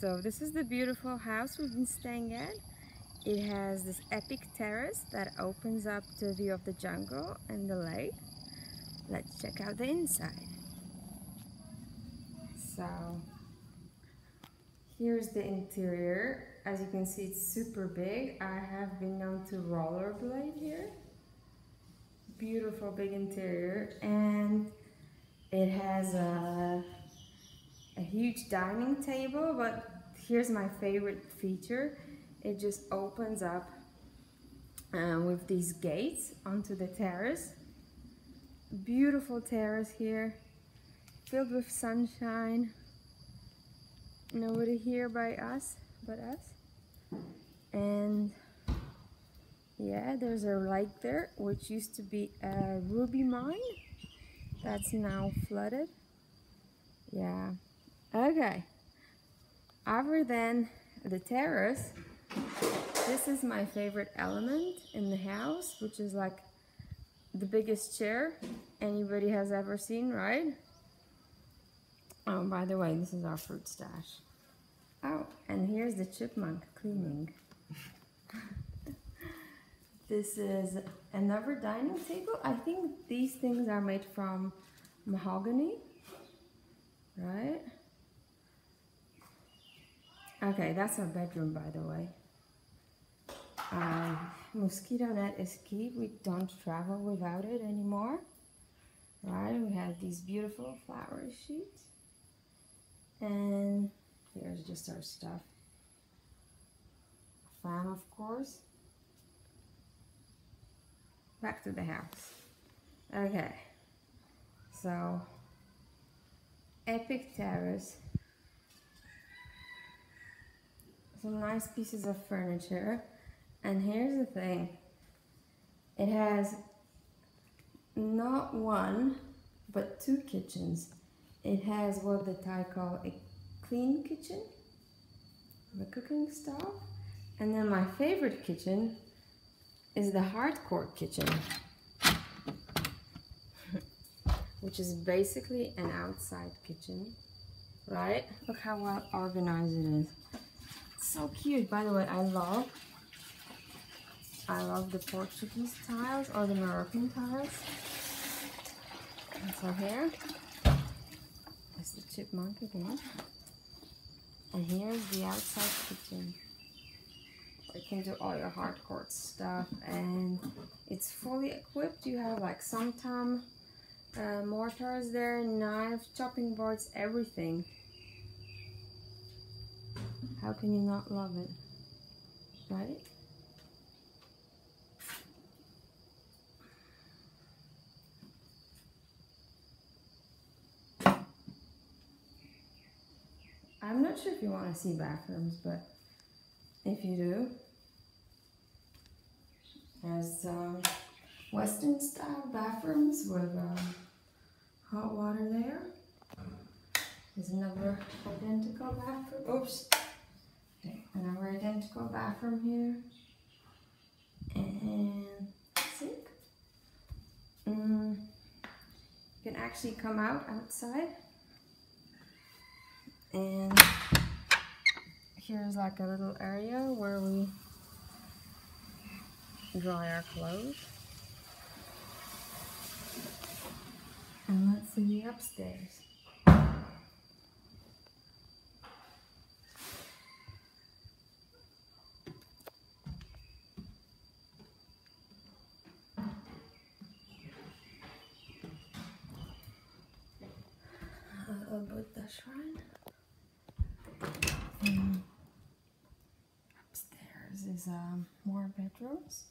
So this is the beautiful house we've been staying at. It has this epic terrace that opens up to a view of the jungle and the lake. Let's check out the inside. So here's the interior. As you can see, it's super big. I have been known to rollerblade here. Beautiful big interior and it has a, a huge dining table, but here's my favorite feature. It just opens up um, with these gates onto the terrace. Beautiful terrace here, filled with sunshine. Nobody here by us, but us. And yeah, there's a lake there, which used to be a ruby mine. That's now flooded. Yeah. Okay. Other than the terrace, this is my favorite element in the house, which is like the biggest chair anybody has ever seen, right? Oh, by the way, this is our fruit stash. Oh, and here's the chipmunk cleaning. this is another dining table. I think these things are made from mahogany, right? Okay, that's our bedroom, by the way. Uh, mosquito net is key. We don't travel without it anymore. Right, we have these beautiful flower sheets. And here's just our stuff. Fan, of course. Back to the house. Okay, so epic terrace. Some nice pieces of furniture. And here's the thing. It has not one, but two kitchens. It has what the Thai call a clean kitchen, the cooking stove. And then my favorite kitchen is the hardcore kitchen, which is basically an outside kitchen, right? Look how well organized it is. So cute. By the way, I love I love the Portuguese tiles or the Moroccan tiles. And so here is the chipmunk again. And here's the outside kitchen. You can do all your hardcore stuff and it's fully equipped. You have like some time uh, mortars there, knives, chopping boards, everything. How can you not love it? Right? I'm not sure if you want to see bathrooms, but if you do, there's um, Western style bathrooms with um, hot water there. There's another identical bathroom. Oops. Okay, another identical bathroom here. And sink. Mm, you can actually come out outside and here's like a little area where we dry our clothes and let's see the upstairs a Buddha shrine Mm. Upstairs is um, more bedrooms.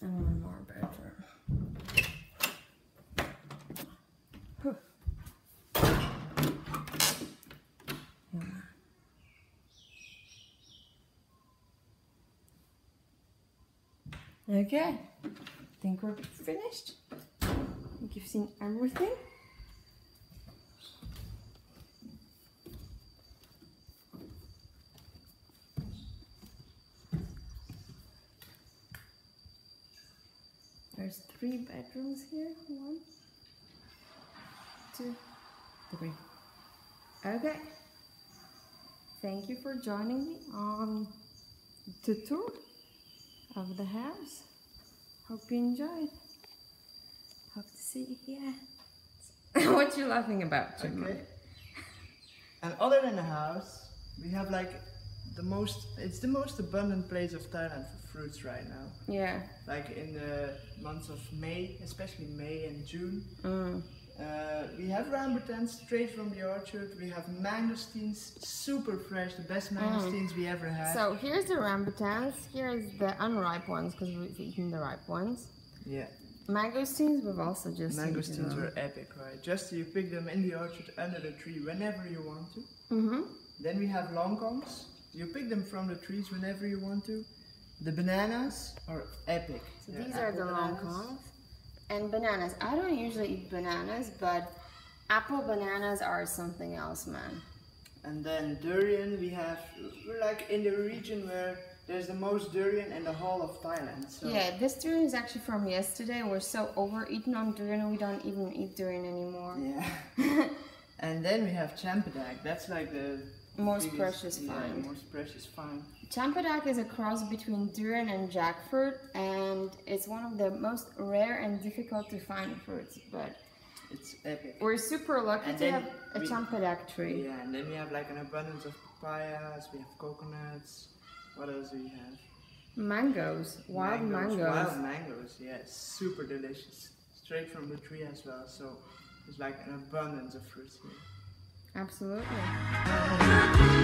And one more bedroom. Okay, I think we're finished I think you've seen everything. There's three bedrooms here. One, two, three. Okay. Thank you for joining me on the tour of the house. Hope you enjoyed. Hope to see you here. what you laughing about, Jim? Okay. And other than the house, we have like the most, it's the most abundant place of Thailand for fruits right now. Yeah. Like in the months of May, especially May and June. Mm. Uh, we have rambutans straight from the orchard. We have mangosteens, super fresh, the best mangosteens we ever had. So here's the rambutans. Here's the unripe ones because we've eaten the ripe ones. yeah, Mangosteens, we've also just mangosteens are epic, right? Just you pick them in the orchard under the tree whenever you want to. Mm-hmm. Then we have longkongs. You pick them from the trees whenever you want to. The bananas are epic. So They're these are the long bananas. kongs. And bananas. I don't usually eat bananas, but apple bananas are something else, man. And then durian, we have, we're like in the region where there's the most durian in the whole of Thailand. So Yeah, this durian is actually from yesterday. We're so overeaten on durian, we don't even eat durian anymore. Yeah. and then we have champidak. That's like the Most biggest- precious yeah, find. most precious find. Champadak is a cross between durian and jackfruit, and it's one of the most rare and difficult to find fruits. But It's epic. we're super lucky And to have a we- champadak tree. Yeah, and then we have like an abundance of papayas. We have coconuts. What else do we have? Mangoes, wild mangoes. Wild mangoes, yes, super delicious. Straight from the tree as well. So there's like an abundance of fruits here. Absolutely.